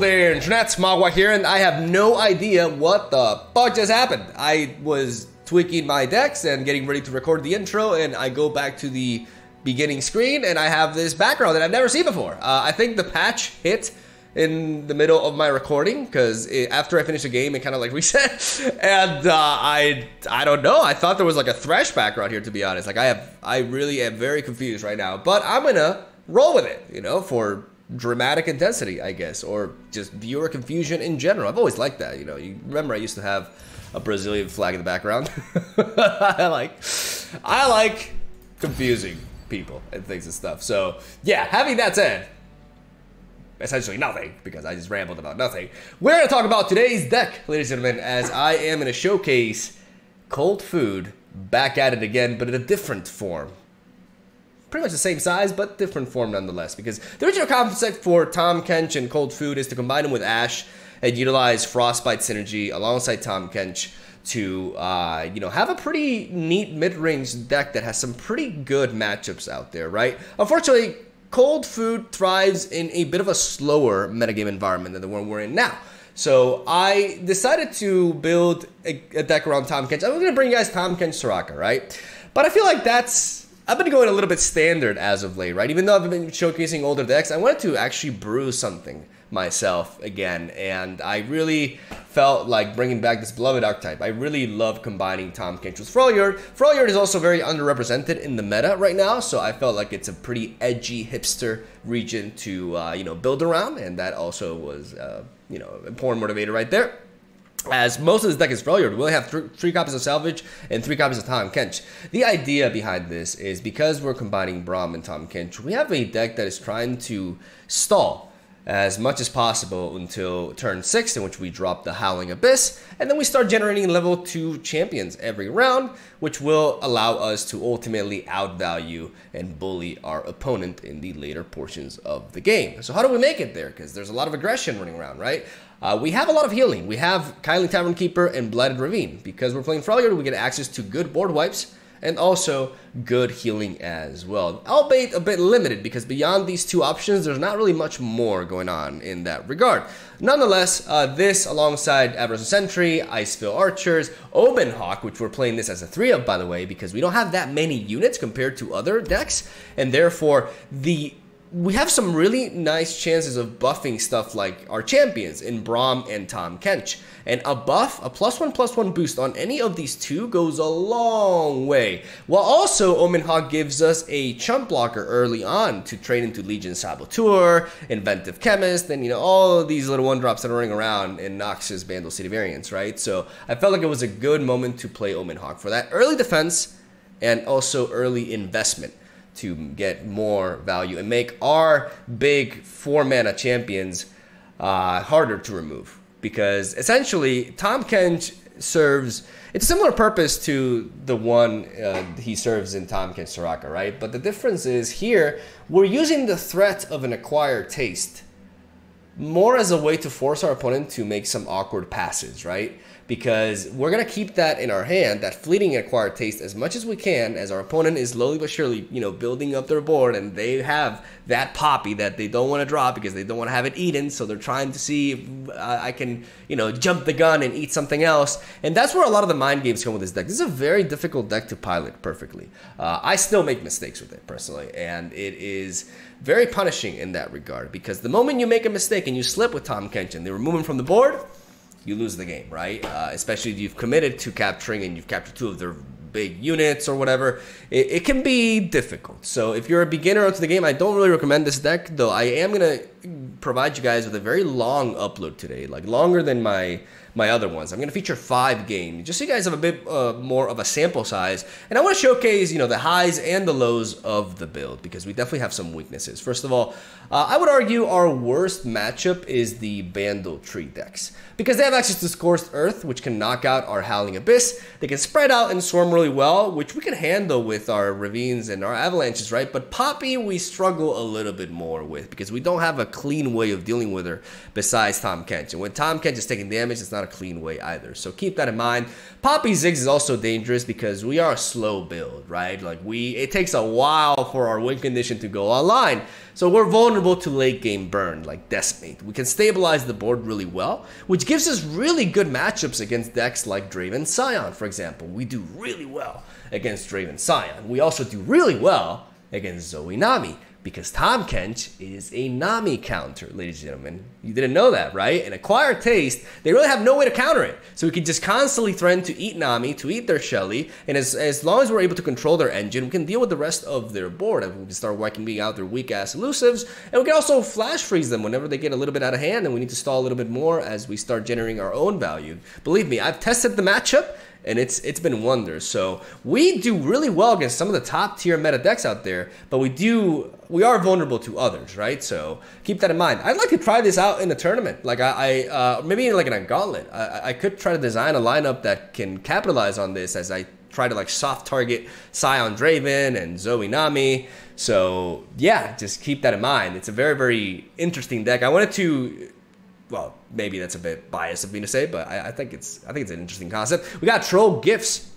there, internet. Smogwa here, and I have no idea what the fuck just happened. I was tweaking my decks and getting ready to record the intro, and I go back to the beginning screen, and I have this background that I've never seen before. Uh, I think the patch hit in the middle of my recording because after I finished the game, it kind of like reset, and uh, I I don't know. I thought there was like a thresh background here, to be honest. Like I have, I really am very confused right now, but I'm gonna roll with it, you know, for dramatic intensity, I guess, or just viewer confusion in general. I've always liked that, you know. You remember I used to have a Brazilian flag in the background. I like I like confusing people and things and stuff. So, yeah, having that said, essentially nothing because I just rambled about nothing. We're to talk about today's deck, ladies and gentlemen, as I am to showcase cold food back at it again, but in a different form pretty much the same size, but different form nonetheless. Because the original concept for Tahm Kench and Cold Food is to combine them with Ashe and utilize Frostbite synergy alongside Tahm Kench to uh, you know have a pretty neat mid-range deck that has some pretty good matchups out there, right? Unfortunately, Cold Food thrives in a bit of a slower metagame environment than the one we're in now. So I decided to build a, a deck around Tahm Kench. I'm going to bring you guys Tahm Kench Soraka, right? But I feel like that's I've been going a little bit standard as of late, right? Even though I've been showcasing older decks, I wanted to actually brew something myself again, and I really felt like bringing back this beloved archetype. I really love combining Tahm Kench with Freljord. Freljord is also very underrepresented in the meta right now, so I felt like it's a pretty edgy hipster region to uh, you know build around, and that also was uh, you know important motivator right there as most of this deck is Freljord, we only have th three copies of Salvage and three copies of Tahm Kench. The idea behind this is because we're combining Braum and Tahm Kench, we have a deck that is trying to stall as much as possible until turn 6 in which we drop the Howling Abyss, and then we start generating level 2 champions every round, which will allow us to ultimately outvalue and bully our opponent in the later portions of the game. So how do we make it there? Because there's a lot of aggression running around, right? Uh, we have a lot of healing. We have Kindly Tavern Keeper and Blighted Ravine. Because we're playing Freljord, we get access to good board wipes and also good healing as well. Albeit a bit limited because beyond these two options, there's not really much more going on in that regard. Nonetheless, uh, this alongside Avarosan Sentry, Icefield Archers, Omen Hawk, which we're playing this as a 3 of by the way, because we don't have that many units compared to other decks, and therefore the we have some really nice chances of buffing stuff like our champions in Braum and Tahm Kench. And a buff, a plus one plus one boost on any of these two goes a long way. While also Omen Hawk gives us a chump blocker early on to trade into Legion Saboteur, Inventive Chemist, and you know, all these little one drops that are running around in Noxus Bandle City variants, right? So I felt like it was a good moment to play Omen Hawk for that early defense and also early investment to get more value and make our big four mana champions uh, harder to remove. Because essentially, Tahm Kench serves it's a similar purpose to the one uh, he serves in Tahm Kench Soraka, right? But the difference is here we're using the threat of an acquired taste more as a way to force our opponent to make some awkward passes, right? Because we're going to keep that in our hand, that fleeting acquired taste, as much as we can, as our opponent is slowly but surely, you know, building up their board, and they have that poppy that they don't want to drop because they don't want to have it eaten, so they're trying to see if uh, I can, you know, jump the gun and eat something else, and that's where a lot of the mind games come with this deck. This is a very difficult deck to pilot perfectly. Uh, I still make mistakes with it personally, and it is very punishing in that regard because the moment you make a mistake and you slip with Tom Kenshin, they remove him from the board you lose the game, right? Uh, especially if you've committed to capturing and you've captured two of their big units or whatever, it, it, can be difficult. So if you're a beginner to the game, I don't really recommend this deck, though I am going to provide you guys with a very long upload today, like longer than my my other ones. I'm going to feature five games, just so you guys have a bit uh, more of a sample size. And I want to showcase, you know, the highs and the lows of the build because we definitely have some weaknesses. First of all, uh, I would argue our worst matchup is the Bandle Tree decks because they have access to Scorched Earth, which can knock out our Howling Abyss. They can spread out and swarm really well, which we can handle with our Ravines and our Avalanches, right? But Poppy, we struggle a little bit more with because we don't have a clean way of dealing with her besides Tahm Kench. And when Tahm Kench is taking damage, it's not not a clean way either. So keep that in mind. Poppy Ziggs is also dangerous because we are a slow build, right? Like we, it takes a while for our win condition to go online. So we're vulnerable to late game burn, like Decimate. We can stabilize the board really well, which gives us really good matchups against decks like Draven Sion, for example. We do really well against Draven Sion. We also do really well against Zoe Nami because Tahm Kench is a Nami counter, ladies and gentlemen. You didn't know that, right? And Acquired Taste, they really have no way to counter it. So we can just constantly threaten to eat Nami, to eat their Shelly, and as, as long as we're able to control their engine, we can deal with the rest of their board. We can start wiping out their weak-ass elusives, and we can also flash freeze them whenever they get a little bit out of hand, and we need to stall a little bit more as we start generating our own value. Believe me, I've tested the matchup, and it's it's been wonders. So we do really well against some of the top tier meta decks out there, but we do we are vulnerable to others, right? So keep that in mind. I'd like to try this out in a tournament, like I, I uh, maybe like in a gauntlet. I, I could try to design a lineup that can capitalize on this as I try to like soft target Sion Draven and Zoe Nami. So yeah, just keep that in mind. It's a very very interesting deck. I wanted to well, maybe that's a bit biased of me to say, but I, I, think it's I think it's an interesting concept. We got troll gifts,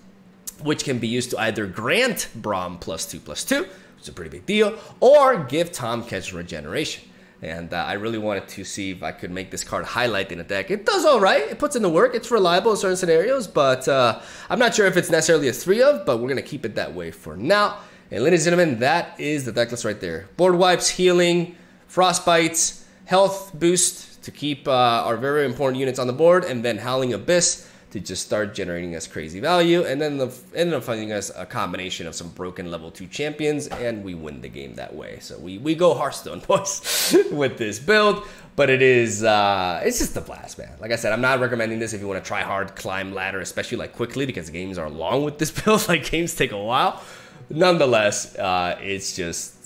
which can be used to either grant Braum plus two plus two, which is a pretty big deal, or give Tahm Kench regeneration. And uh, I really wanted to see if I could make this card highlight in a deck. It does all right. It puts in the work. It's reliable in certain scenarios, but uh, I'm not sure if it's necessarily a three of. But we're gonna keep it that way for now. And ladies and gentlemen, that is the deck list right there. Board wipes, healing, frostbites, health boost, to keep uh, our very important units on the board, and then Howling Abyss to just start generating us crazy value, and then the, ended up finding us a combination of some broken level 2 champions, and we win the game that way. So we, we go Hearthstone, boys, with this build, but it is, uh, it's just a blast, man. Like I said, I'm not recommending this if you want to try hard, climb ladder, especially like quickly, because games are long with this build, like games take a while. Nonetheless, uh, it's just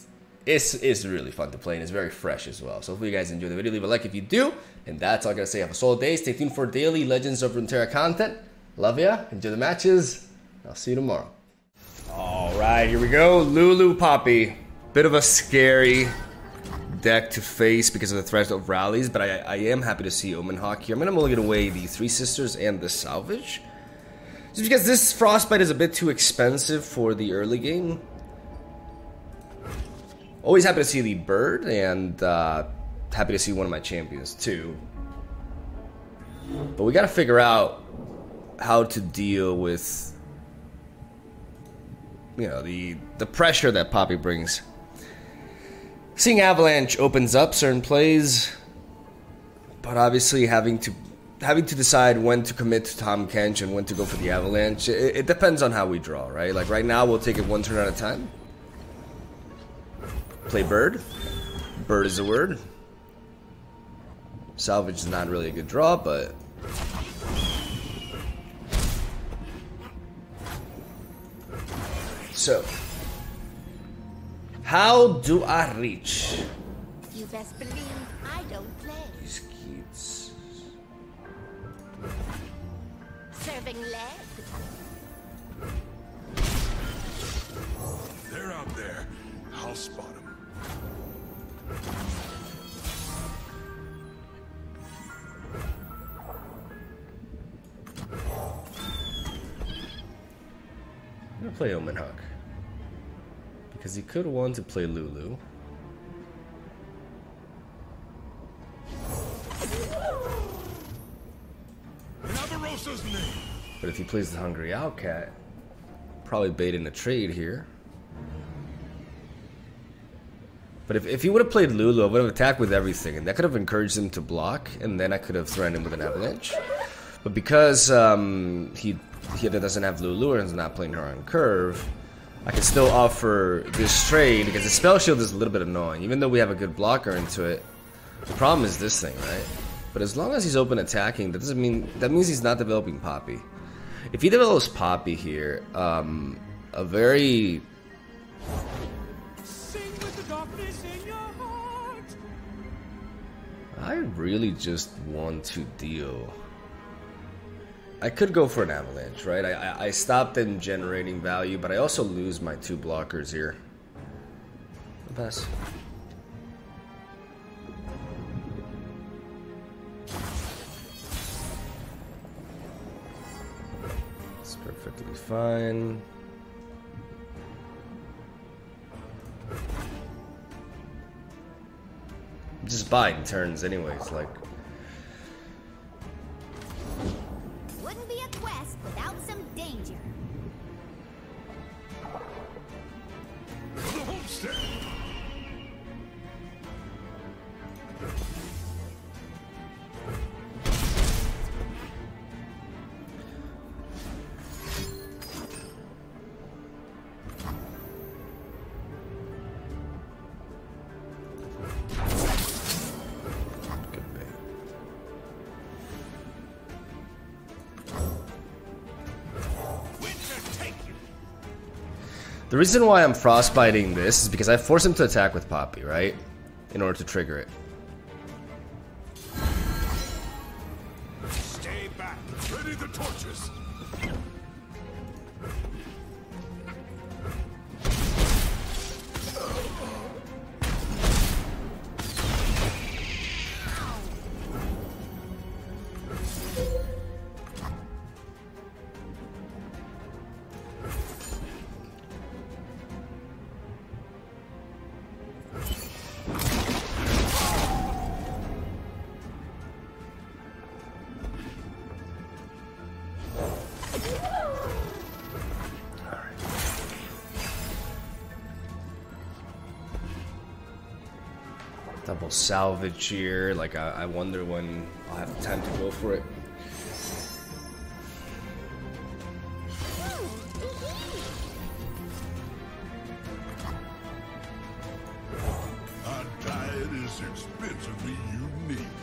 it's, it's really fun to play and it's very fresh as well. So hopefully you guys enjoy the video. Leave a like if you do. And that's all I gotta say. Have a solid day. Stay tuned for daily Legends of Runeterra content. Love ya. Enjoy the matches. I'll see you tomorrow. All right, here we go. Lulu Poppy. Bit of a scary deck to face because of the threat of rallies, but I, I am happy to see Omen Hawk here. I'm gonna mulligan away the Three Sisters and the Salvage. Just because this Frostbite is a bit too expensive for the early game. Always happy to see the bird, and uh, happy to see one of my champions too. But we gotta figure out how to deal with you know the the pressure that Poppy brings. Seeing Avalanche opens up certain plays, but obviously having to having to decide when to commit to Tahm Kench and when to go for the Avalanche, it, it depends on how we draw, right? Like right now, we'll take it one turn at a time. Play bird. Bird is a word. Salvage is not really a good draw, but... So... How do I reach? You best believe I don't play. These kids. Serving lead? They're out there. I'll spot them. I'm gonna play Omen Hawk. Because he could want to play Lulu. In Avarosa's name. But if he plays the Hungry Owlcat, probably bait in a trade here. But if, if he would have played Lulu, I would have attacked with everything, and that could have encouraged him to block, and then I could have threatened him with an avalanche. But because um, he he doesn't have Lulu and is not playing her on curve, I can still offer this trade because the spell shield is a little bit annoying, even though we have a good blocker into it. The problem is this thing, right? But as long as he's open attacking, that doesn't mean that means he's not developing Poppy. If he develops Poppy here, um, a very I really just want to deal. I could go for an avalanche, right? I, I stopped them generating value, but I also lose my two blockers here. I'll pass. It's perfectly fine. Just buying turns anyways, like The reason why I'm frostbiting this is because I force him to attack with Poppy, right? In order to trigger it. Salvage here. Like, I, I wonder when I'll have time to go for it.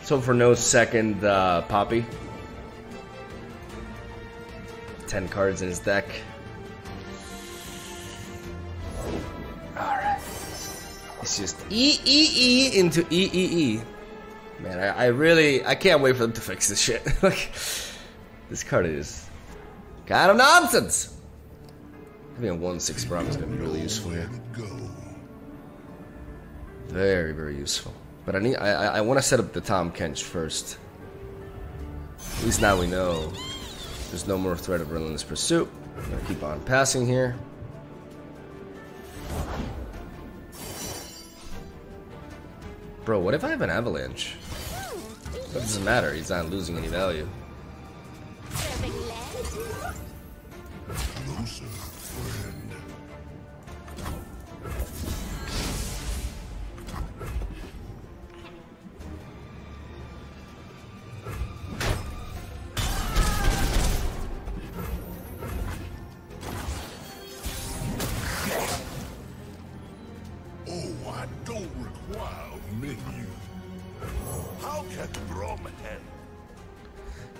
So for no second uh, Poppy. 10 cards in his deck. It's just E E E into E E E. Man, I, I really I can't wait for them to fix this shit. like this card is kind of nonsense. Having a 1-6 Braum is gonna be really useful here. Very, very useful. But I need I I, I want to set up the Tom Kench first. At least now we know there's no more threat of relentless pursuit. I'm gonna keep on passing here. Bro, what if I have an avalanche? What does it matter, he's not losing any value.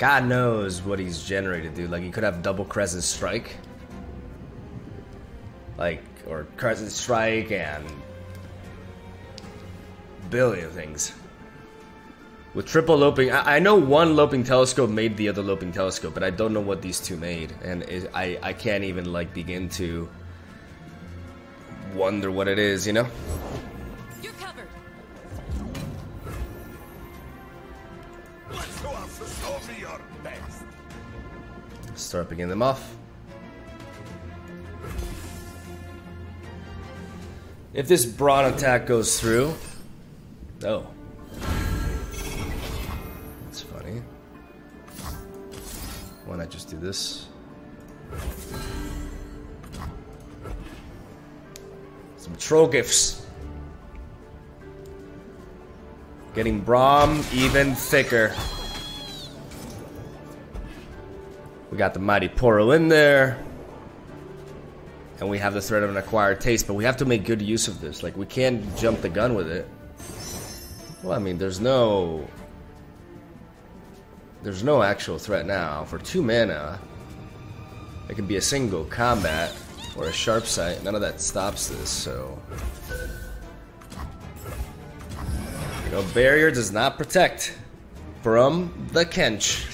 God knows what he's generated, dude. Like, he could have double Crescent Strike. Like, or Crescent Strike and. billion things. With triple loping, I, I know one loping telescope made the other loping telescope, but I don't know what these two made, and it, I I can't even like begin to wonder what it is, you know? Start picking them off. If this Braum attack goes through, oh, that's funny. Why not just do this? Some troll gifts. Getting Braum even thicker. We got the Mighty Poro in there. And we have the threat of an acquired taste, but we have to make good use of this. Like, we can't jump the gun with it. Well, I mean, there's no... There's no actual threat now. For two mana, it can be a single combat or a sharp sight. None of that stops this, so... You know, barrier does not protect from the Kench.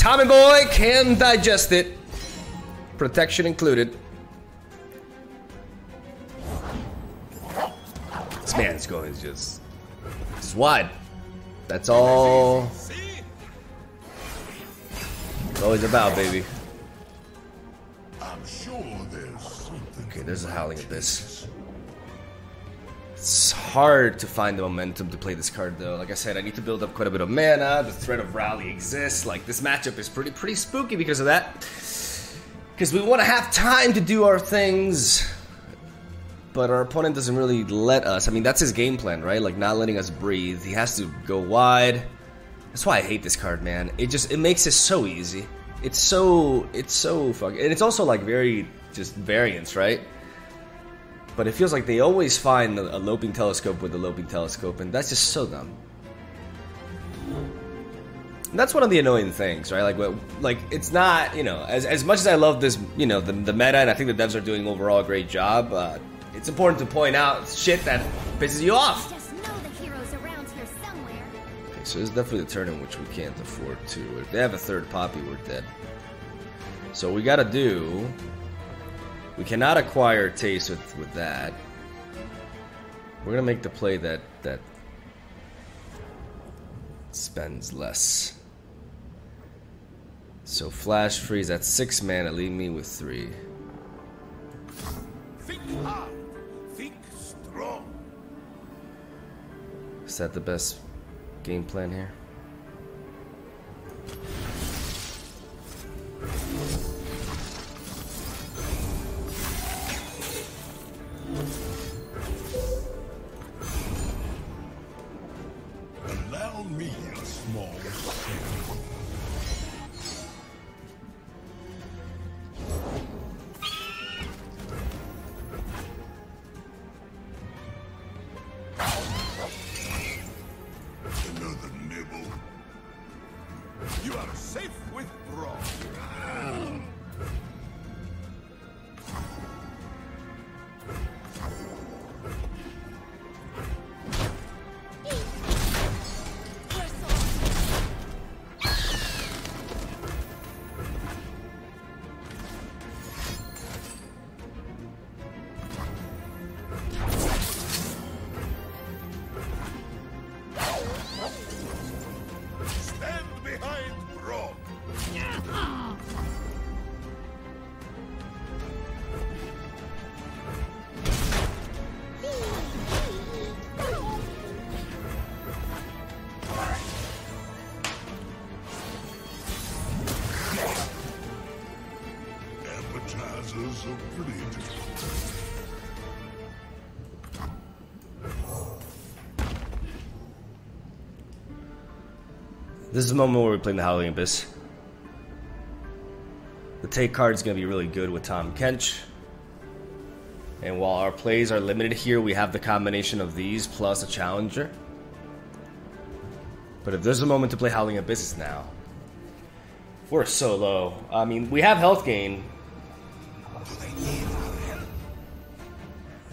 Tommy boy can digest it. Protection included. This man's going just SWAT. That's all. It's always about, baby. I'm sure there's Okay, there's a howling abyss. It's hard to find the momentum to play this card though. Like I said, I need to build up quite a bit of mana. The threat of rally exists. Like this matchup is pretty pretty spooky because of that. Because we want to have time to do our things, but our opponent doesn't really let us. I mean, that's his game plan, right? Like not letting us breathe. He has to go wide. That's why I hate this card, man. It just it makes it so easy. It's so it's so fucking and it's also like very just variance, right? But it feels like they always find a, a loping telescope with a loping telescope, and that's just so dumb. And that's one of the annoying things, right? Like, like it's not, you know, as, as much as I love this, you know, the, the meta, and I think the devs are doing overall a great job. Uh, it's important to point out shit that pisses you off. Just know the hero's around here somewhere. Okay, so it's definitely the turn in which we can't afford to. If they have a third poppy, we're dead. So we gotta do. We cannot acquire taste with with that. We're gonna make the play that that spends less. So flash freeze at six mana, leave me with three. Think hard. Think strong. Is that the best game plan here? This is the moment where we play the Howling Abyss. The take card is going to be really good with Tahm Kench. And while our plays are limited here, we have the combination of these plus a challenger. But if there's a moment to play Howling Abyss, now. We're so low. I mean, we have health gain.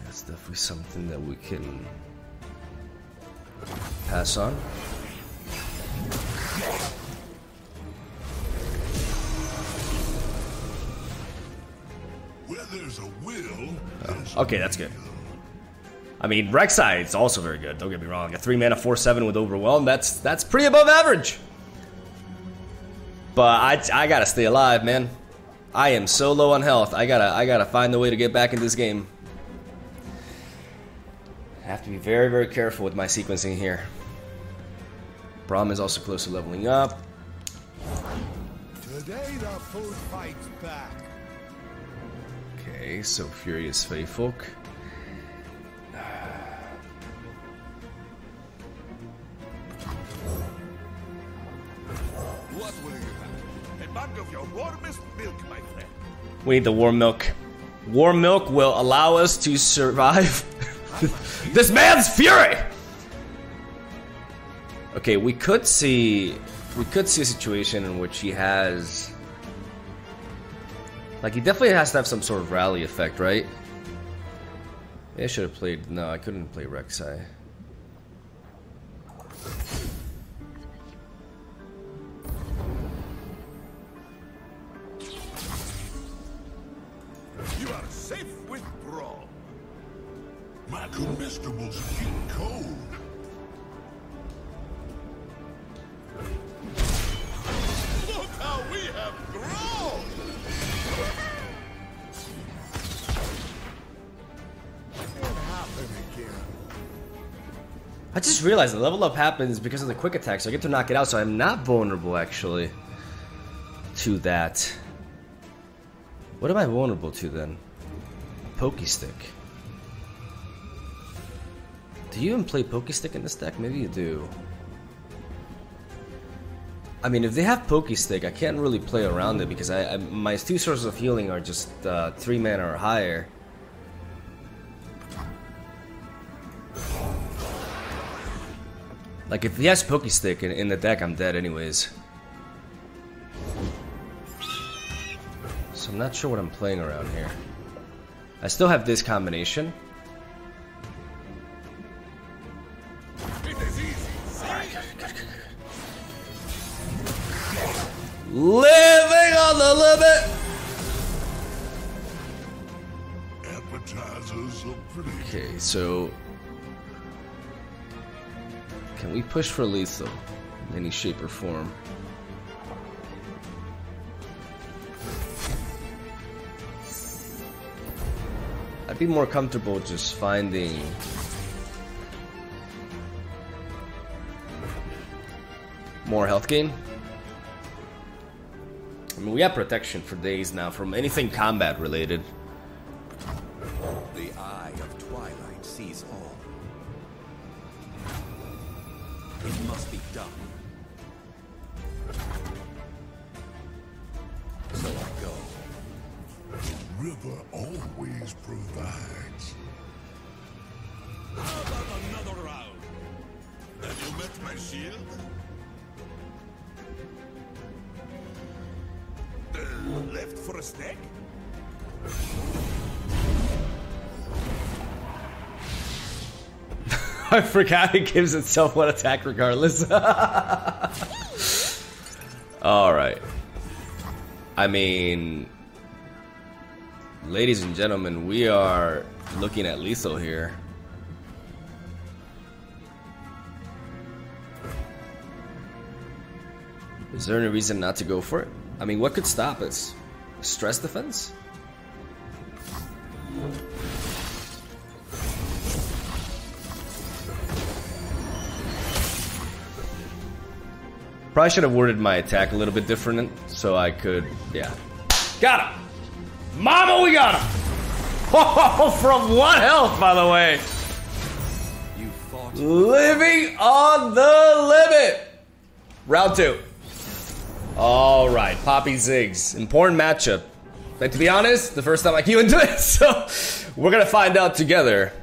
That's definitely something that we can pass on. Okay, that's good. I mean, Rek'Sai is also very good. Don't get me wrong. A three mana four seven with overwhelm. That's that's pretty above average. But I I gotta stay alive, man. I am so low on health. I gotta I gotta find a way to get back in this game. I have to be very very careful with my sequencing here. Braum is also close to leveling up. Today the food fights back. Warmest milk, my friend. We need the warm milk. Warm milk will allow us to survive this man's fury. Okay, we could see we could see a situation in which he has like he definitely has to have some sort of rally effect, right? I should have played no, I couldn't play Rek'Sai. You are safe with Braum. My comestibles keep cold. Look how we have I just realized the level up happens because of the quick attack, so I get to knock it out, so I'm not vulnerable actually to that. What am I vulnerable to then? Pokey stick. Do you even play Pokey stick in this deck? Maybe you do. I mean, if they have Pokey stick, I can't really play around it because I, I my two sources of healing are just uh, three mana or higher. Like if he has Pokey stick in, in the deck, I'm dead anyways. So I'm not sure what I'm playing around here. I still have this combination. Living on the limit! Appetizers are pretty. Okay, so... Can we push for lethal in any shape or form? I'd be more comfortable just finding more health gain. I mean, we have protection for days now from anything combat related. The eye River always provides. How about another round? Have you met my shield? Uh, left for a snack? I forgot it gives itself one attack regardless. Alright. I mean, ladies and gentlemen, we are looking at lethal here. Is there any reason not to go for it? I mean, what could stop us? Stress defense? Probably should have worded my attack a little bit different so I could, yeah. Got him! Mama, we got him! Oh, from what health, by the way. You fought. Living on the limit. Round two. All right, Poppy Ziggs. Important matchup. But to be honest, the first time I queue into it, so we're gonna find out together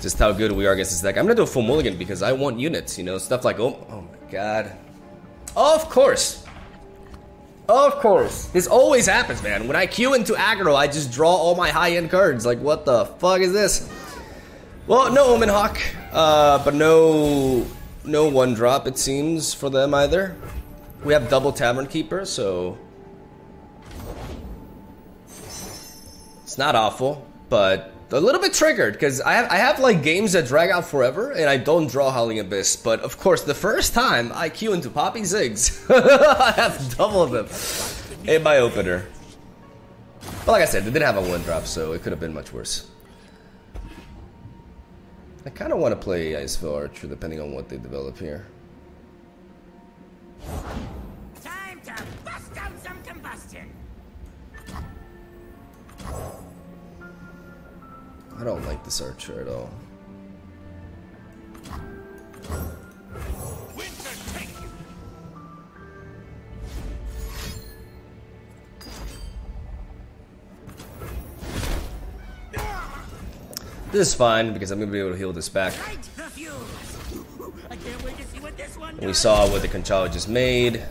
just how good we are against this deck. I'm gonna do a full mulligan because I want units, you know, stuff like oh, oh my god. Of course. Of course. This always happens, man. When I queue into aggro, I just draw all my high-end cards. Like, what the fuck is this? Well, no Omen Hawk, uh, but no no one drop it seems for them either. We have double Tavern Keeper, so it's not awful, but a little bit triggered because I have I have like games that drag out forever and I don't draw Howling Abyss. But of course, the first time I queue into Poppy Ziggs, I have double of them in my opener. But like I said, they didn't have a one drop, so it could have been much worse. I kind of want to play Icefield Archer depending on what they develop here. Time to bust out some combustion. I don't like this Archer at all. Winter take you. This is fine because I'm gonna be able to heal this back. Light the fuse. I can't wait to see what this And we saw what the Conchalo just made.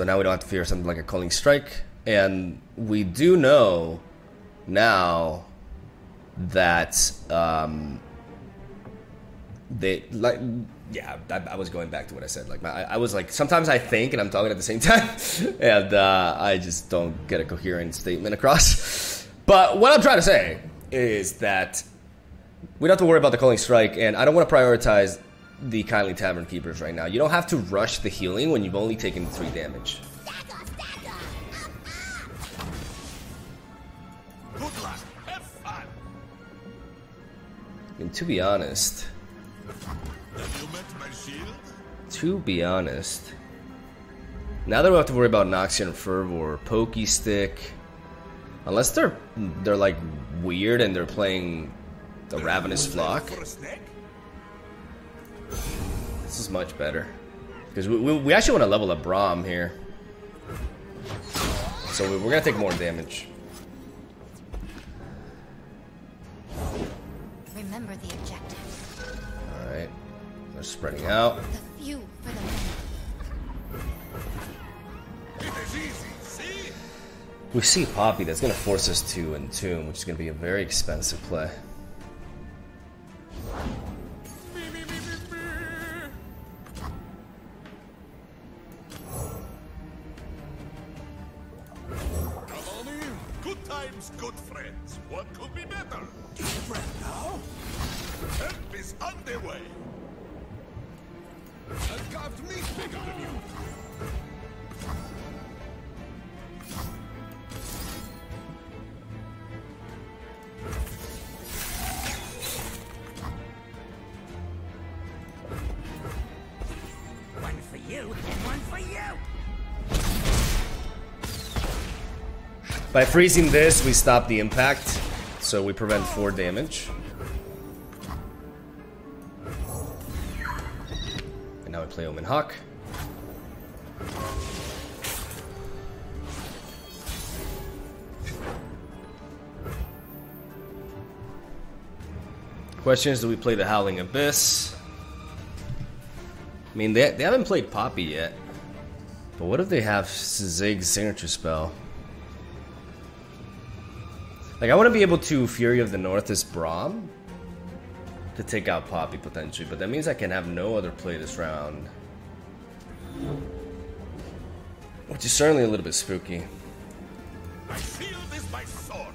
So now we don't have to fear something like a Culling Strike. And we do know now that um, they like yeah I, I was going back to what I said. Like my, I, was like sometimes I think and I'm talking at the same time. And uh, I just don't get a coherent statement across. But what I'm trying to say is that we don't have to worry about the culling strike. And I don't want to prioritize the Kindly Tavern Keepers right now. You don't have to rush the healing when you've only taken 3 damage. Mean, to be honest, to be honest, now that we have to worry about Noxian Fervor or Pokey Stick, unless they're they're like weird and they're playing the Ravenous Flock? This is much better. Because we, we, we actually want to level up Braum here. So we- we're gonna take more damage. Remember the objective. Alright. They're spreading out. The few for the many. It is easy, see? We see Poppy, that's gonna force us to Entomb, which is gonna be a very expensive play. Times, good friends. What could be better? Good friend now? Help is on the way. A carved meat bigger than you. By freezing this, we stop the impact, so we prevent 4 damage. And now we play Omen Hawk. Question is, do we play the Howling Abyss? I mean, they, they haven't played Poppy yet. But what if they have Zig's signature spell? Like, I want to be able to Fury of the North this Braum to take out Poppy potentially, but that means I can have no other play this round. Which is certainly a little bit spooky. My shield is my sword.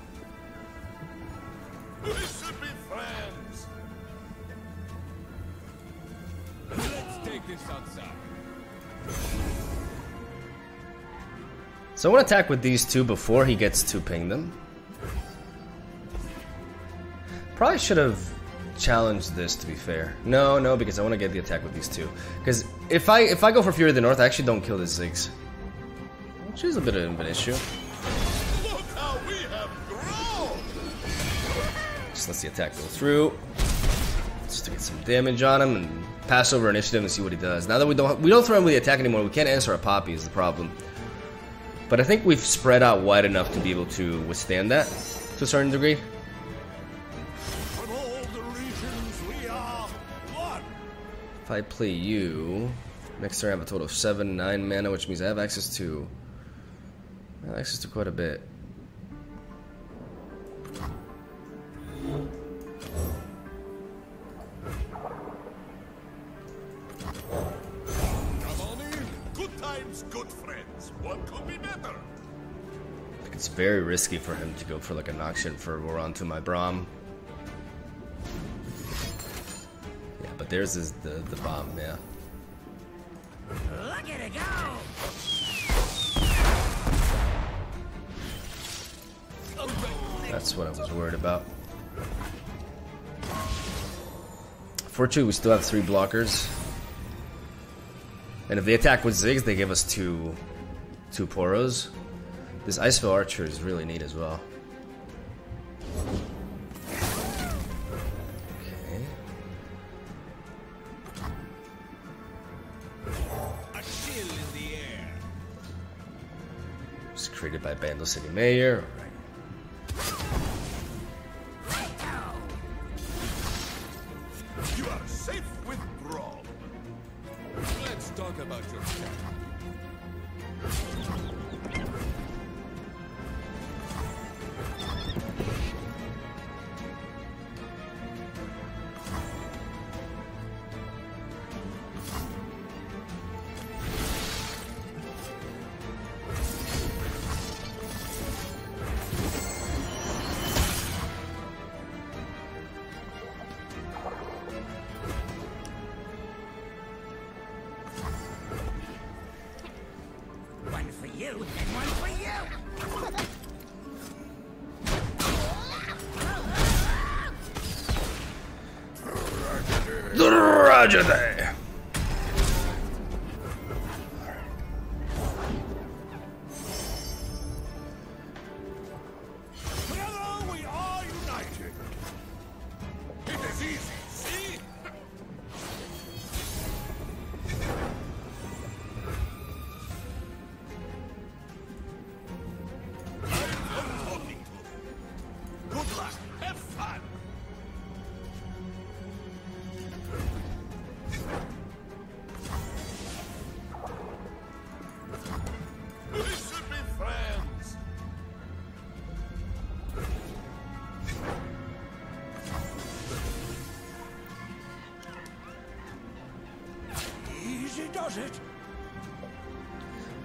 We should be friends. Let's take this outside. So I want to attack with these two before he gets to ping them. Probably should have challenged this to be fair. No, no, because I want to get the attack with these two. Because if I if I go for Fury of the North, I actually don't kill the Ziggs. Which is a bit of an issue. Look how we have grown. Just let the attack go through. Just to get some damage on him and pass over initiative and see what he does. Now that we don't we don't throw him with the attack anymore, we can't answer a poppy is the problem. But I think we've spread out wide enough to be able to withstand that to a certain degree. If I play you, next turn I have a total of 7, 9 mana, which means I have access to I have access to quite a bit. Come on in. Good times, good friends. What could be better? Like, it's very risky for him to go for like a Noxian Fervor onto my Braum. But theirs is the, the bomb, yeah. Look at it go. That's what I was worried about. Fortunately, we still have three blockers. And if they attack with Ziggs, they give us two, two Poros. This Icefield Archer is really neat as well. Created by Bandle City Mayor. You, and one for you. Roger.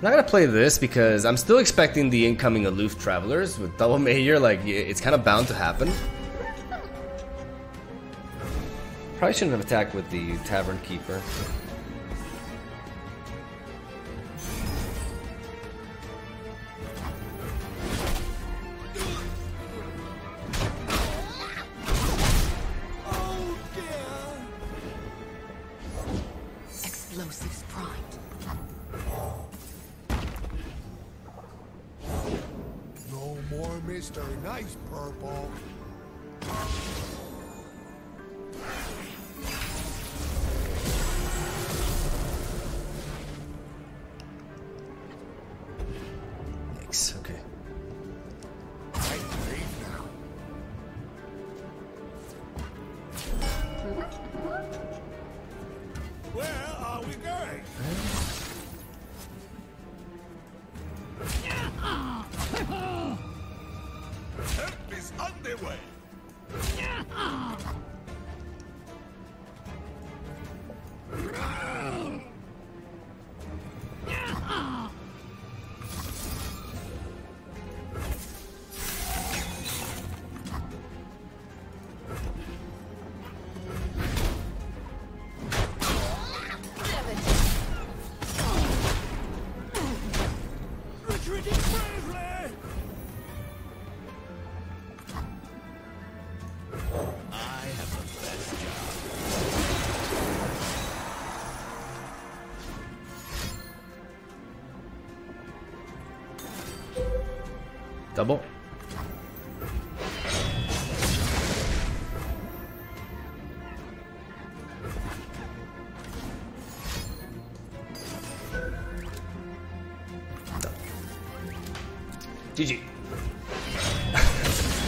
I'm not gonna play this because I'm still expecting the incoming aloof travelers with double major. Like it's kind of bound to happen. Probably shouldn't have attacked with the tavern keeper.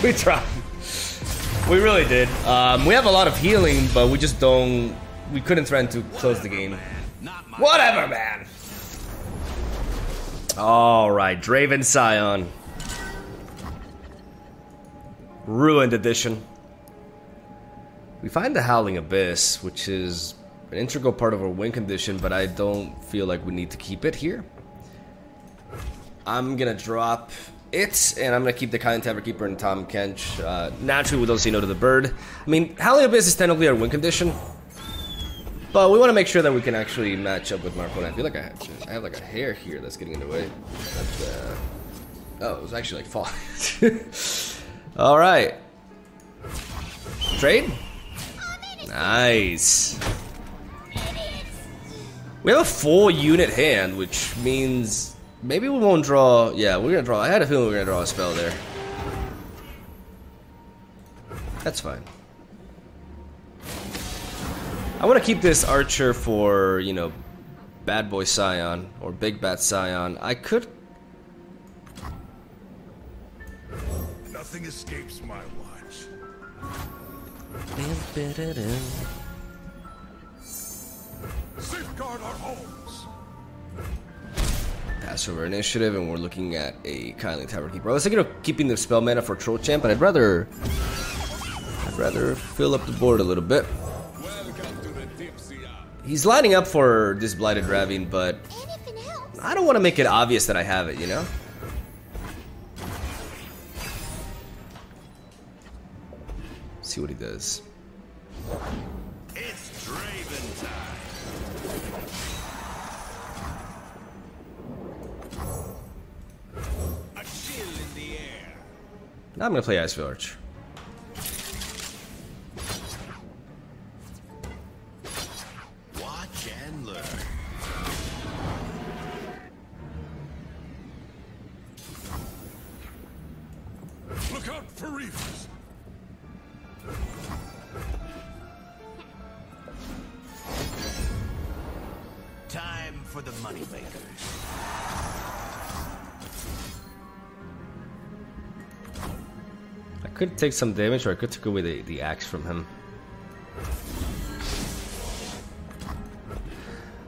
we tried. We really did. Um, we have a lot of healing, but we just don't. We couldn't threaten to close the game. Whatever, man. All right, Draven Sion. Ruined edition. We find the Howling Abyss, which is an integral part of our win condition, but I don't feel like we need to keep it here. I'm gonna drop it, and I'm gonna keep the Kindly Tavern Keeper and Tahm Kench. Uh, naturally, we don't say no to the bird. I mean, Howling is technically our win condition, but we want to make sure that we can actually match up with Marconi. I feel like I have, I have like a hair here that's getting in the way. Uh, oh, it was actually like falling. All right. Trade? Nice. We have a full unit hand, which means maybe we won't draw. Yeah, we're gonna draw. I had a feeling we were gonna draw a spell there. That's fine. I want to keep this archer for, you know, Bad Boy Sion or Big Bat Sion. I could. Nothing escapes my watch. Safeguard our homes. Pass over initiative, and we're looking at a kindly Tavern Keeper. I was thinking of keeping the spell mana for Troll Chant, but I'd rather. I'd rather fill up the board a little bit. Welcome to the Tipsy Hour. He's lining up for this Blighted Ravine, but I don't want to make it obvious that I have it, you know? See what he does. I'm gonna play Ice Village. Take some damage, or I could take away the, the axe from him.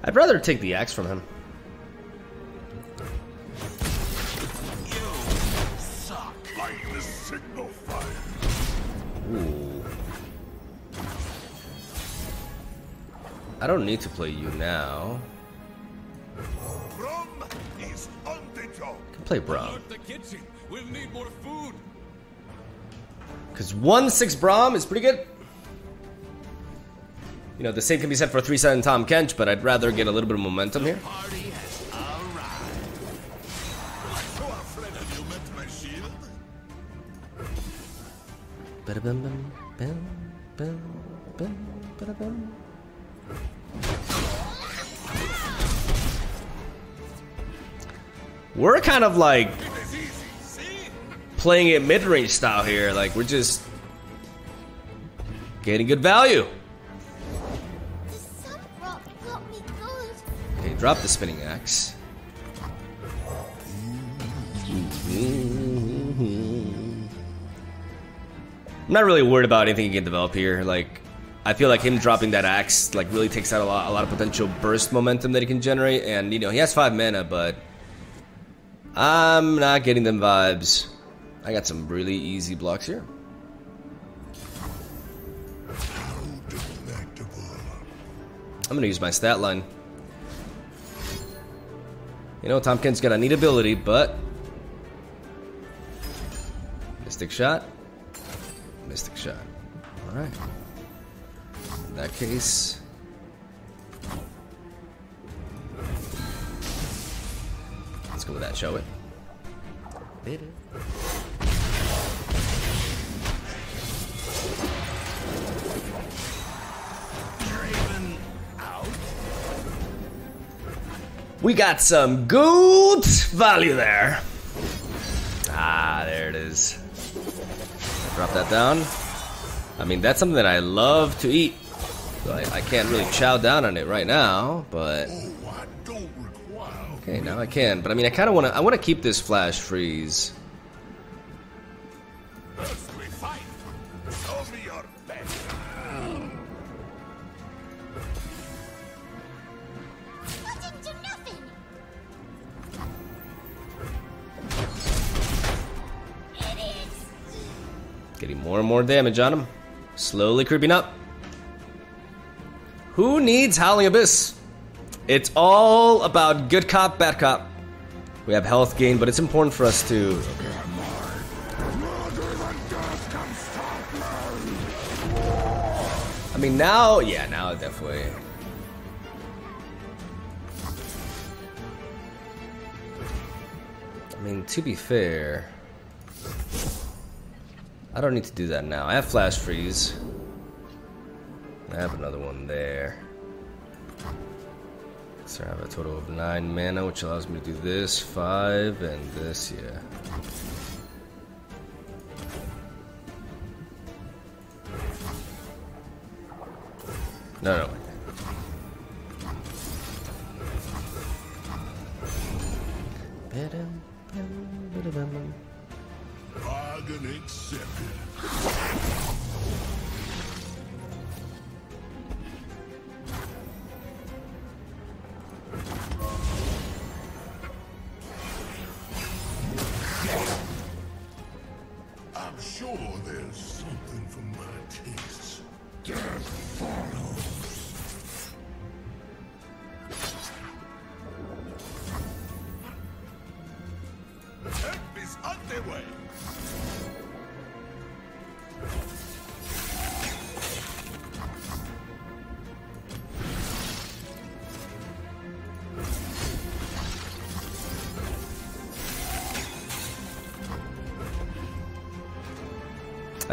I'd rather take the axe from him. You suck. Like the signal fire. Ooh. I don't need to play you now. Braum is on the job. I can play kitchen. We'll need more food. Because 1 6 Braum is pretty good. You know, the same can be said for 3 7 Tahm Kench, but I'd rather get a little bit of momentum here. We're kind of like playing it mid-range style here. Like we're just getting good value. Okay, drop the spinning axe. I'm not really worried about anything he can develop here. Like, I feel like him dropping that axe like really takes out a lot, a lot of potential burst momentum that he can generate. And you know, he has five mana, but I'm not getting them vibes. I got some really easy blocks here. I'm gonna use my stat line. You know, Tahm Kench's got a neat ability, but Mystic shot. Mystic shot. Alright. In that case. Let's go with that, shall we? We got some good value there. Ah, there it is. Drop that down. I mean, that's something that I love to eat. So I, I can't really chow down on it right now, but Oh, I don't require. okay, now I can. But I mean, I kind of want to. I want to keep this flash freeze. More and more damage on him. Slowly creeping up. Who needs Howling Abyss? It's all about good cop, bad cop. We have health gain, but it's important for us to. I mean, now, yeah, now definitely. I mean, to be fair, I don't need to do that now. I have flash freeze. I have another one there. So I have a total of nine mana, which allows me to do this, five, and this, yeah. No, no. Bargain accepted. I'm sure there's something for my tastes. Death follows.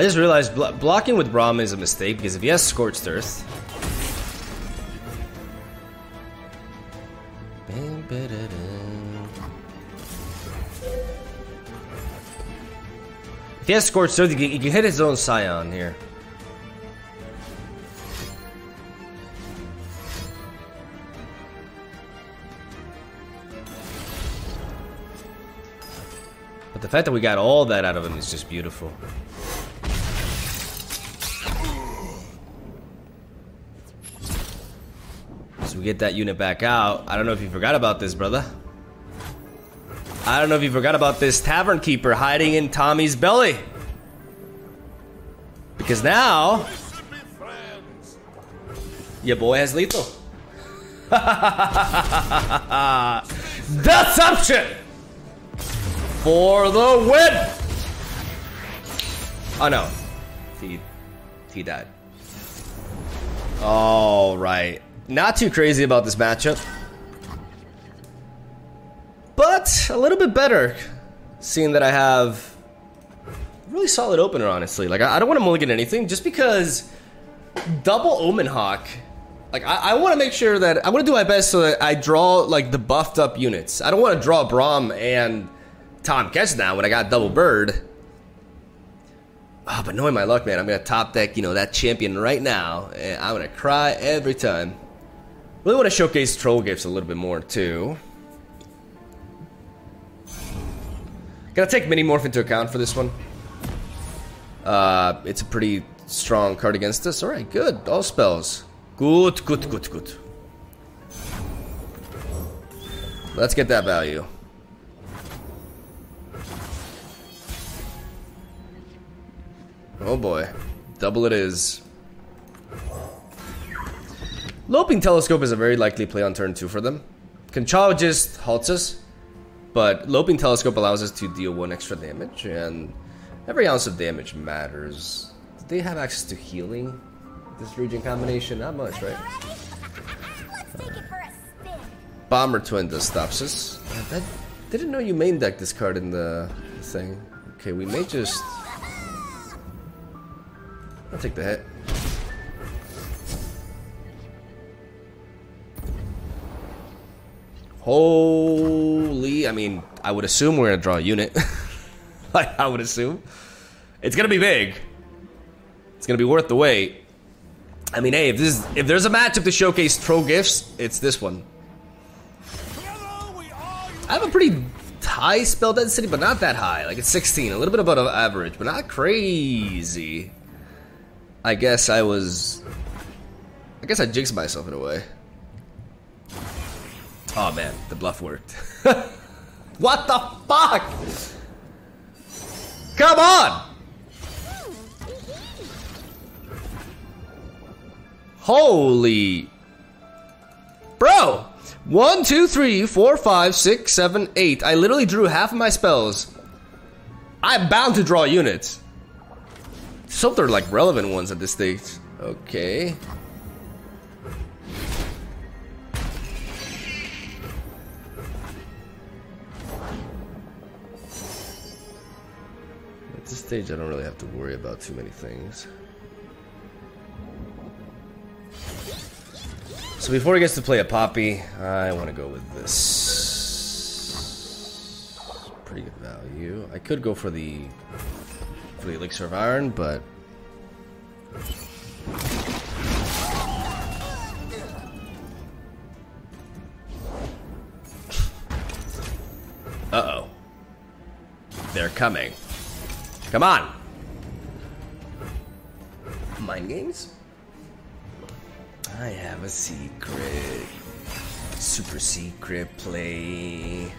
I just realized blo blocking with Braum is a mistake because if he has Scorched Earth. If he has Scorched Earth, he can hit his own Sion here. But the fact that we got all that out of him is just beautiful. We get that unit back out. I don't know if you forgot about this, brother. I don't know if you forgot about this Tavern Keeper hiding in Tommy's belly. Because now, your boy has lethal. Deception! For the win! Oh no. He, he died. Alright. Not too crazy about this matchup. But a little bit better. Seeing that I have really solid opener, honestly. Like, I don't want to mulligan anything just because double Omen Hawk. Like, I, I want to make sure that I want to do my best so that I draw like the buffed up units. I don't want to draw Braum and Tahm Kench now when I got double bird. Oh, but knowing my luck, man, I'm gonna top deck, you know, that champion right now, and I'm gonna cry every time. Really want to showcase troll gifts a little bit more too. Gotta take mini morph into account for this one. Uh, it's a pretty strong card against us. All right, good. All spells. Good, good, good, good. Let's get that value. Oh boy. Double it is. Loping Telescope is a very likely play on turn 2 for them. Conchal just halts us, but Loping Telescope allows us to deal 1 extra damage, and every ounce of damage matters. Do they have access to healing? This region combination? Not much, right? Ready? Let's take it for a spin. Bomber Twin does stops us. Uh, That, didn't know you main deck this card in the thing. Okay, we may just... I'll take the hit. Holy, I mean, I would assume we're gonna draw a unit. like, I would assume. It's gonna be big. It's gonna be worth the wait. I mean, hey, if this is, if there's a matchup to showcase troll gifts, it's this one. I have a pretty high spell density, but not that high. Like it's 16, a little bit above average, but not crazy. I guess I was. I guess I jinxed myself in a way. Oh man, the bluff worked. what the fuck? Come on! Holy. Bro! One, two, three, four, five, six, seven, eight. I literally drew half of my spells. I'm bound to draw units. Some they're like relevant ones at this stage. Okay. Stage, I don't really have to worry about too many things. So before he gets to play a Poppy, I want to go with this. Pretty good value. I could go for the for the Elixir of Iron, but Uh-oh. They're coming. Come on. Mind games? I have a secret. Super secret play.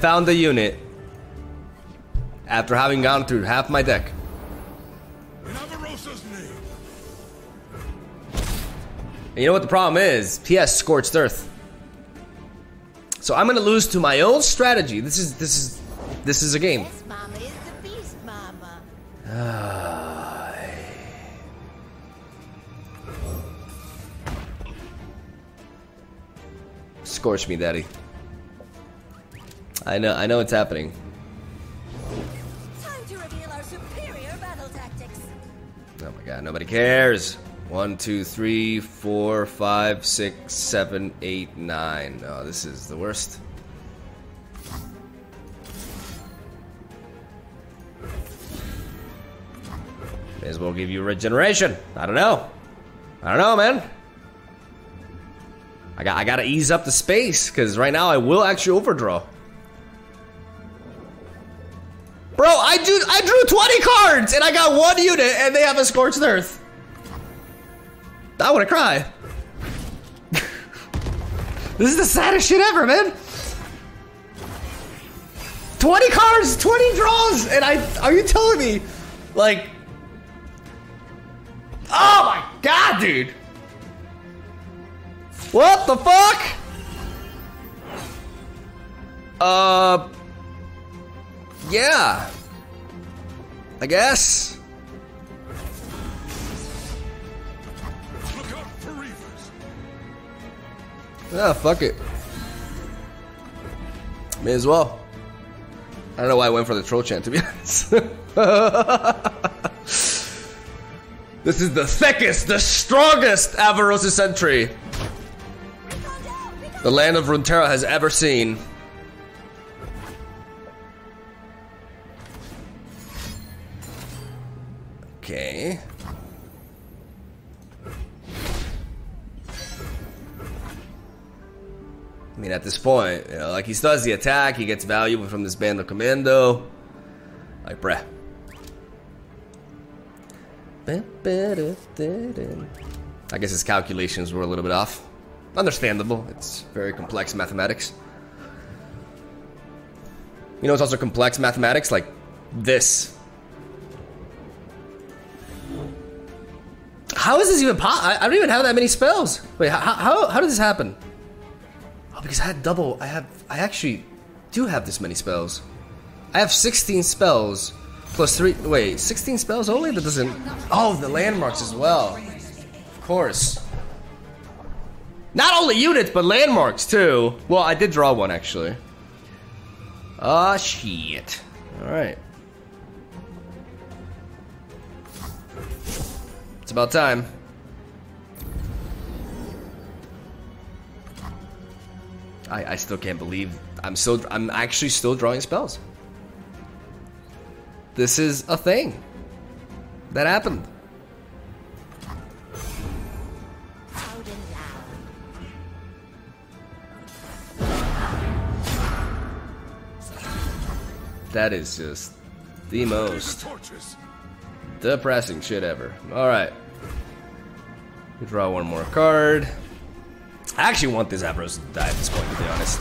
Found the unit after having gone through half my deck. In Avarosa's name. And you know what the problem is? PS Scorched Earth. So I'm gonna lose to my own strategy. This is this is this is a game. This mama is the beast mama. Scorch me, daddy. I know I know it's happening. Time to reveal our superior battle tactics. Oh my god, nobody cares. One, two, three, four, five, six, seven, eight, nine. Oh, this is the worst. May as well give you regeneration. I don't know. I don't know, man. I got I gotta ease up the space, because right now I will actually overdraw. Bro, I do I drew 20 cards and I got one unit and they have a scorched earth. I wanna cry. this is the saddest shit ever, man. 20 cards, 20 draws, and I are you telling me like Oh my god, dude! What the fuck? Uh yeah. I guess. Look out for Reavers. Ah, fuck it. May as well. I don't know why I went for the troll chant, to be honest. this is the thickest, the strongest Avarosan sentry the land of Runeterra has ever seen. Okay. I mean, at this point, you know, like he still has the attack, he gets valuable from this Bandle Commando. Like, bruh. I guess his calculations were a little bit off. Understandable. It's very complex mathematics. You know, it's also complex mathematics, like this. How is this even possible? I, I don't even have that many spells. Wait, how, how, how did this happen? Oh, because I had double. I have. I actually do have this many spells. I have 16 spells plus three. Wait, 16 spells only? That doesn't. Oh, the landmarks as well. Of course. Not only units, but landmarks too. Well, I did draw one actually. Ah, shit. All right. It's about time. I, I still can't believe I'm still I'm actually still drawing spells. This is a thing that happened. That is just the most. Depressing shit ever. All right. We draw one more card. I actually want this Avros to die at this point, to be honest.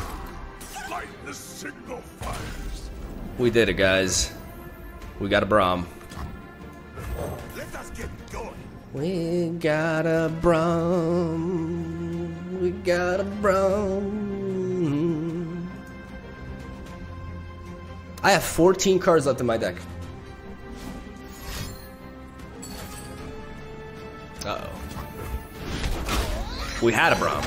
Light the signal fires. We did it, guys. We got a Braum. Let us get going. We got a Braum. We got a Braum. I have 14 cards left in my deck. We had a Braum.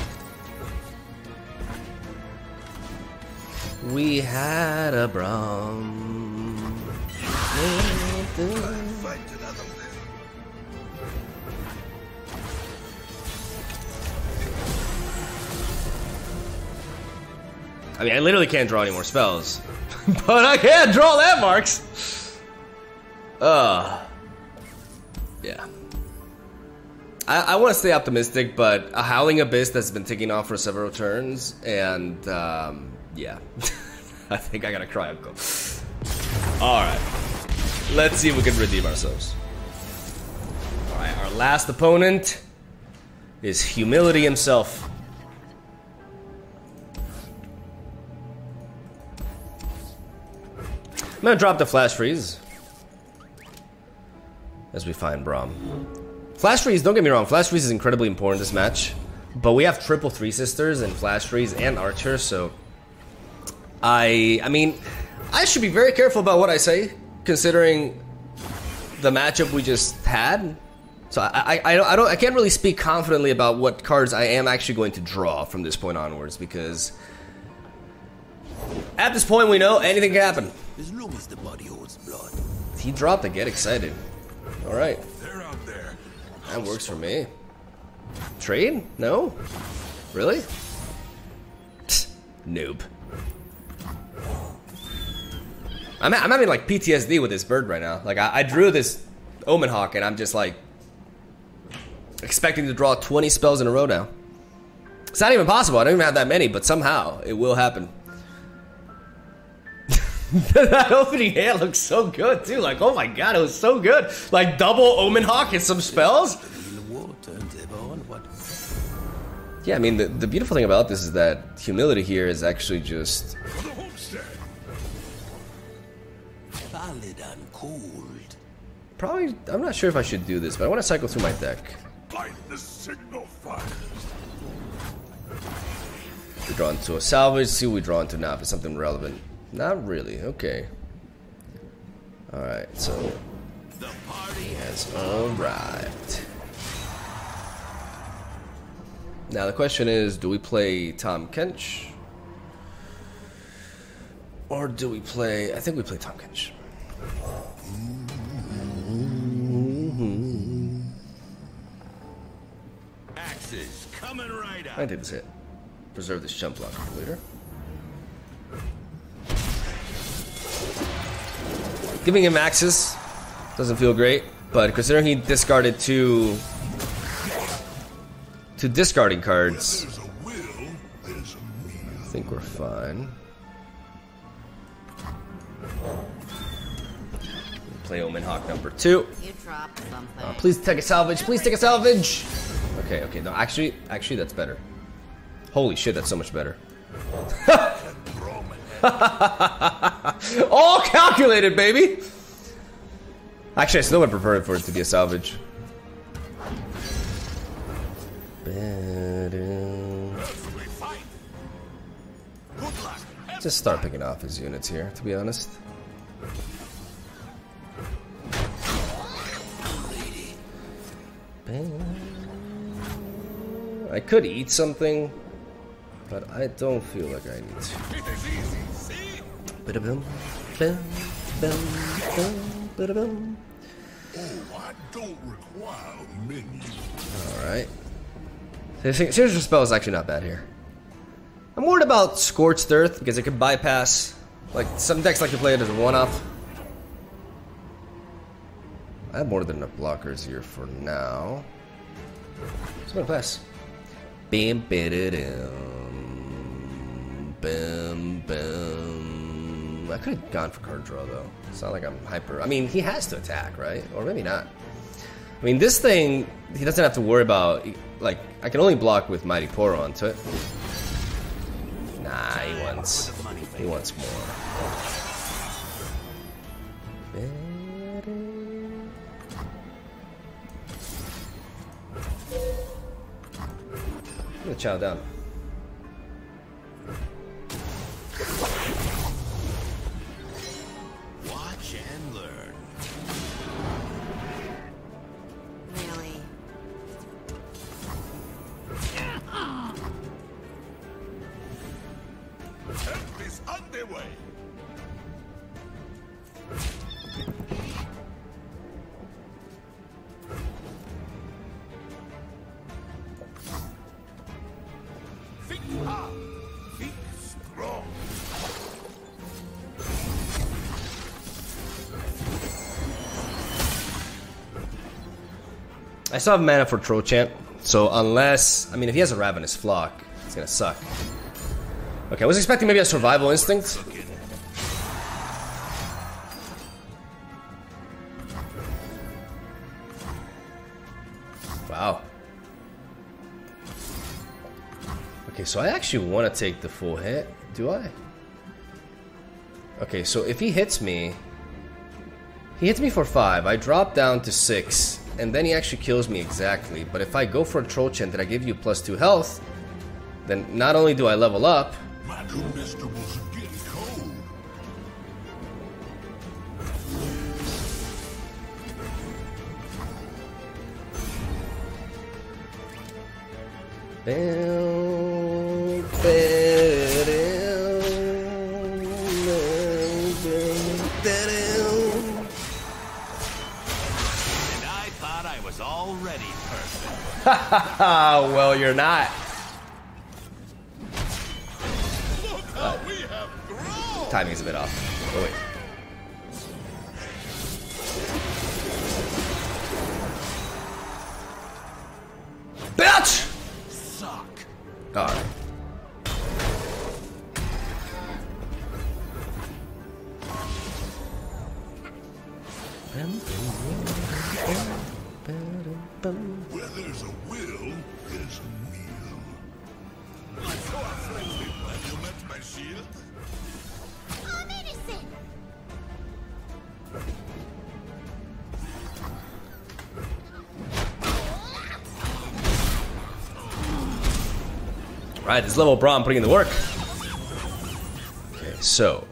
We had a Braum. Find another way. I mean, I literally can't draw any more spells. but I can draw landmarks! Uh. Yeah. I, I want to stay optimistic, but a Howling Abyss that's been ticking off for several turns, and, um, yeah. I think I gotta cry, Uncle. Alright. Let's see if we can redeem ourselves. Alright, our last opponent is Humility himself. I'm gonna drop the flash freeze as we find Braum. Flash freeze, don't get me wrong, Flash freeze is incredibly important this match. But we have triple three sisters and Flash freeze and Archer, so I I mean I should be very careful about what I say, considering the matchup we just had. So I, I, I, don't, I don't I can't really speak confidently about what cards I am actually going to draw from this point onwards because at this point we know anything can happen. As long as the body holds blood. He dropped a get excited. All right, They're out there. That works for me. Trade? No? Really? Noob. I'm, I'm having like PTSD with this bird right now. Like I, I drew this Omen Hawk and I'm just like expecting to draw 20 spells in a row now. It's not even possible. I don't even have that many, but somehow it will happen. that opening hand looks so good too. Like, oh my god, it was so good. Like double Omen Hawk and some spells. The war turns ever onward. Yeah, I mean the, the beautiful thing about this is that humility here is actually just For. Valid and cold. probably I'm not sure if I should do this, but I want to cycle through my deck. Light the signal fire. We draw into a salvage, see what we draw into now if it's something relevant. Not really, okay. Alright, so The party has arrived. Now the question is, do we play Tahm Kench? Or do we play I think we play Tahm Kench. axes coming right up. I think this hit. Preserve this jump block later. Giving him axes doesn't feel great, but considering he discarded two two discarding cards, will, there's a means. I think we're fine. Play Omen Hawk number two. Uh, please take a salvage. Please take a salvage. Okay, okay. No, actually, actually, that's better. Holy shit, that's so much better. All calculated, baby. Actually, I still would prefer it for it to be a salvage. Just start picking off his units here, to be honest. I could eat something, but I don't feel like I need to. See? Ba-da-bum, bum, bum. Alright. Spell is actually not bad here. I'm worried about Scorched Earth because it can bypass. Like, some decks like to play it as a one off. I have more than enough blockers here for now. So I'm gonna pass. Bam, ba-da-dum. Bam, bam. I could have gone for card draw though. It's not like I'm hyper. I mean, he has to attack, right? Or maybe not. I mean, this thing, he doesn't have to worry about. Like, I can only block with Mighty Poro onto it. Nah, he wants. He wants more. I'm gonna chow down. Watch and learn. Really? Help is underway. I still have mana for Troll Chant, so unless I mean, if he has a Ravenous Flock, it's gonna suck. Okay, I was expecting maybe a Survival Instinct. Wow. Okay, so I actually want to take the full hit. Do I? Okay, so if he hits me, he hits me for five. I drop down to six, and then he actually kills me exactly. But if I go for a Troll Chant that I give you plus 2 health, then not only do I level up, My Ah, not. Look how we have grown! Timing's a bit off. Oh, wait. Bitch! Suck. Alright. Where there's a will, there's a meal. I'm so friendly. Have you met my shield? Oh, I'm innocent. Right, this level bra, I'm putting in the work. Okay, so.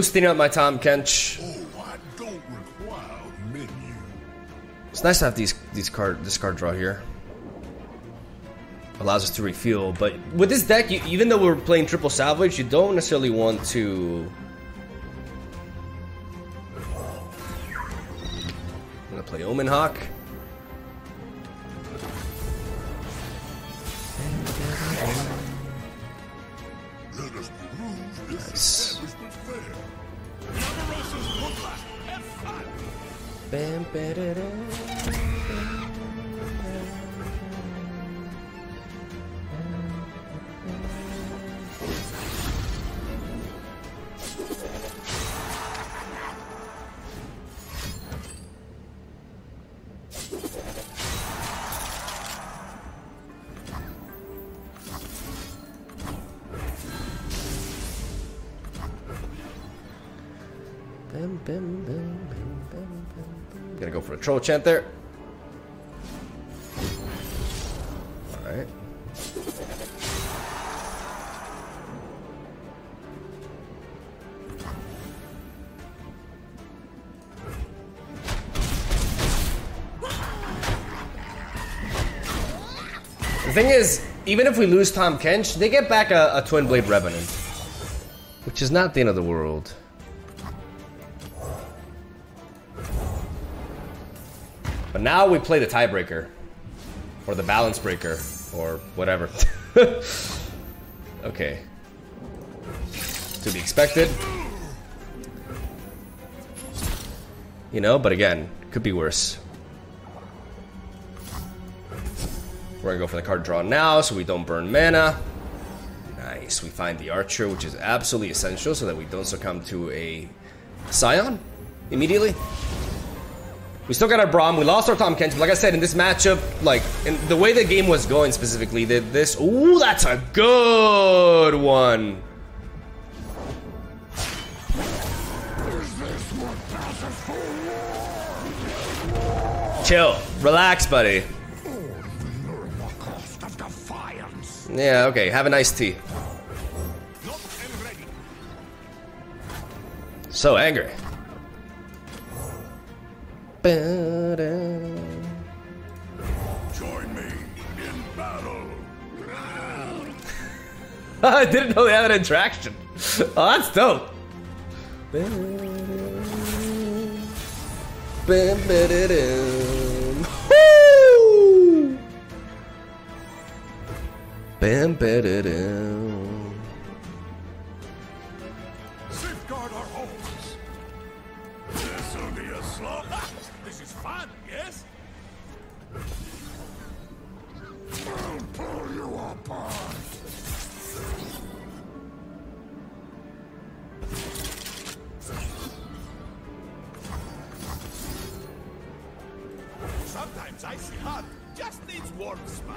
Boosting up my Tahm Kench. It's nice to have these these card this card draw here. Allows us to refuel, but with this deck, you, even though we're playing triple salvage, you don't necessarily want to. I'm gonna play Omen Hawk. Troll chant there. Alright. The thing is, even if we lose Tahm Kench, they get back a, a Twin Blade Revenant. Which is not the end of the world. But now we play the tiebreaker. Or the balance breaker. Or whatever. okay. To be expected. You know, but again, could be worse. We're gonna go for the card draw now so we don't burn mana. Nice. We find the archer, which is absolutely essential so that we don't succumb to a Sion immediately. We still got our Braum. We lost our Tahm Kench. But like I said, in this matchup, like in the way the game was going specifically, the, this ooh, that's a good one. Chill, relax, buddy. Yeah, okay. Have a nice tea. So angry. Join me in battle. I didn't know they had an interaction. Oh, that's dope. Woo! Bam, ba-da-dum. Safeguard Sometimes icy hot just needs warm smile.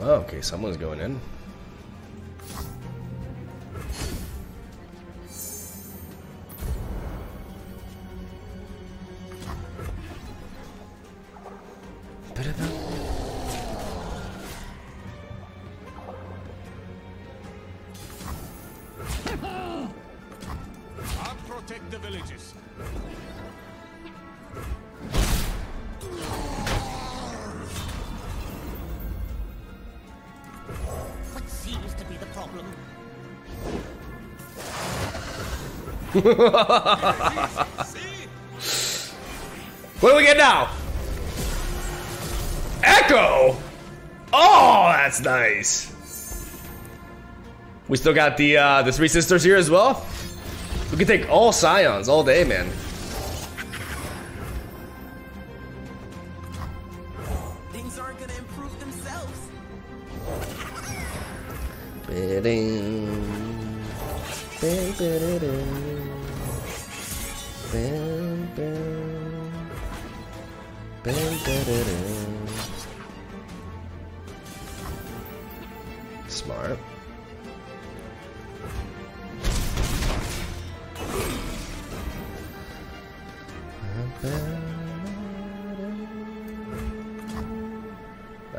Oh, okay, someone's going in. What do we get now? Echo! Oh, that's nice. We still got the uh, the three sisters here as well. We can take all scions all day, man.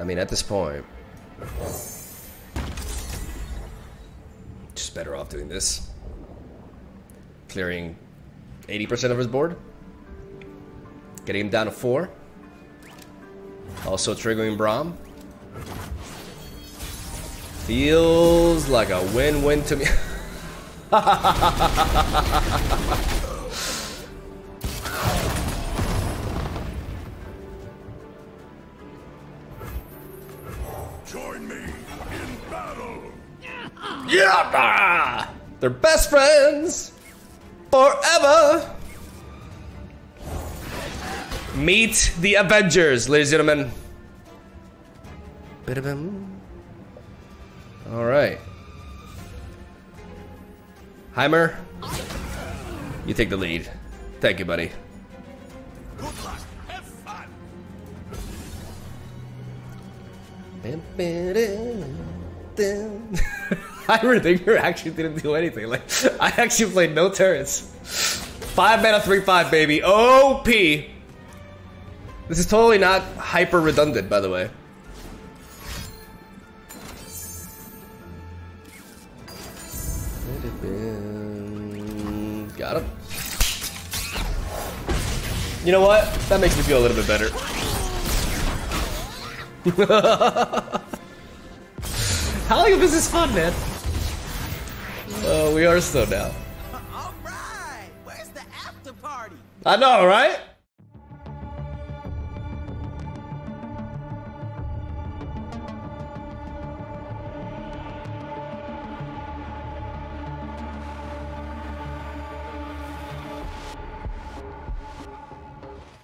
I mean, at this point, just better off doing this. Clearing 80% of his board. Getting him down to four. Also triggering Braum. Feels like a win-win to me. They're best friends forever. Meet the Avengers, ladies and gentlemen. All right. Heimer, you take the lead. Thank you, buddy. Heimerdinger actually didn't do anything. Like, I actually played no turrets. Five mana, three five, baby. OP. This is totally not hyper redundant, by the way. Got him. You know what? That makes me feel a little bit better. How long this is fun, man? Oh, we are slow down. All right, where's the after party? I know, right?